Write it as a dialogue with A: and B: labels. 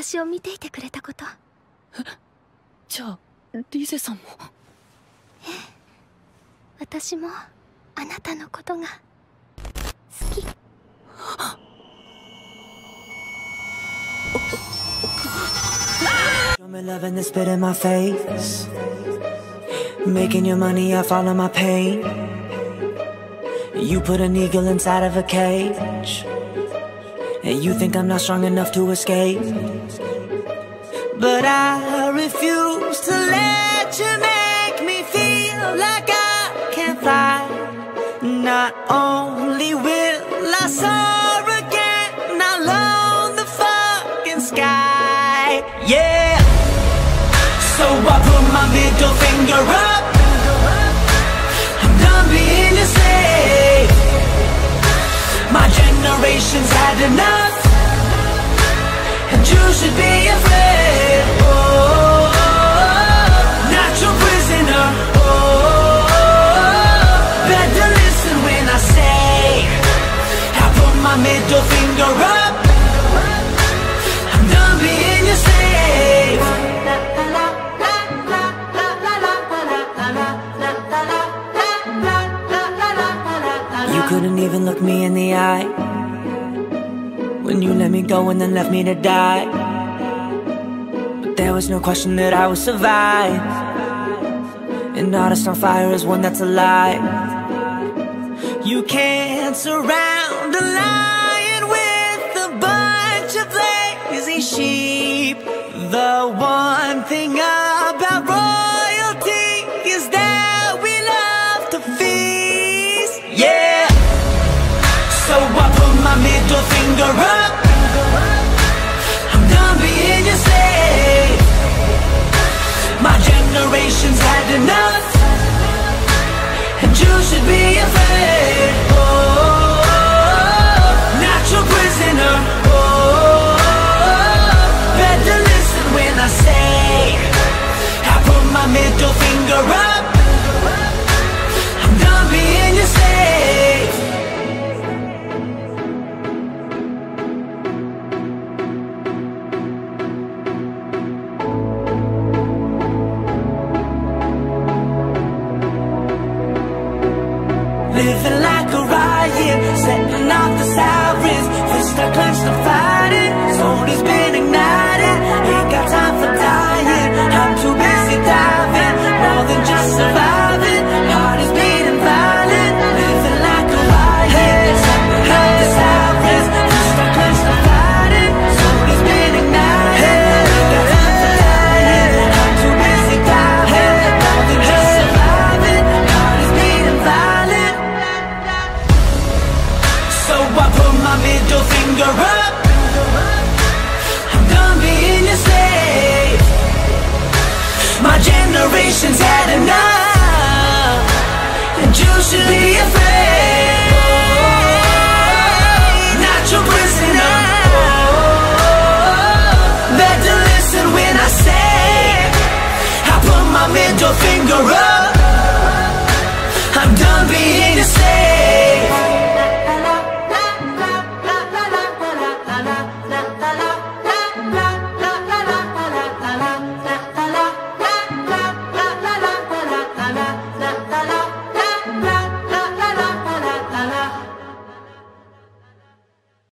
A: 私を見ていてくれたこと
B: じゃあリゼさんも
A: 私もあなたのことが好き
C: and then spit in my face. Making your money, I follow my pain. You put an eagle inside of a cage. And you think I'm not strong enough to escape. But I refuse to let you make me feel like I can't fly. Not only will I soar again, I'll own the fucking sky. Yeah. So I put my middle finger up. Had enough. And you should be afraid. Oh, not your prisoner. Oh, better listen when I say I put my middle finger up. I'm done being your slave. You couldn't even look me in the eye when you let me go and then left me to die. But there was no question that I would survive. An artist on fire is one that's alive. You can't surround a lion with a bunch of lazy sheep. The one thing about Living like a riot Setting off the sirens Fist I clenched, I'm fighting Soul is big. middle finger up. I'm done being your slave My generation's had enough. And you should be afraid. Not your prisoner. Better listen when I say I put my middle finger up. I'm done being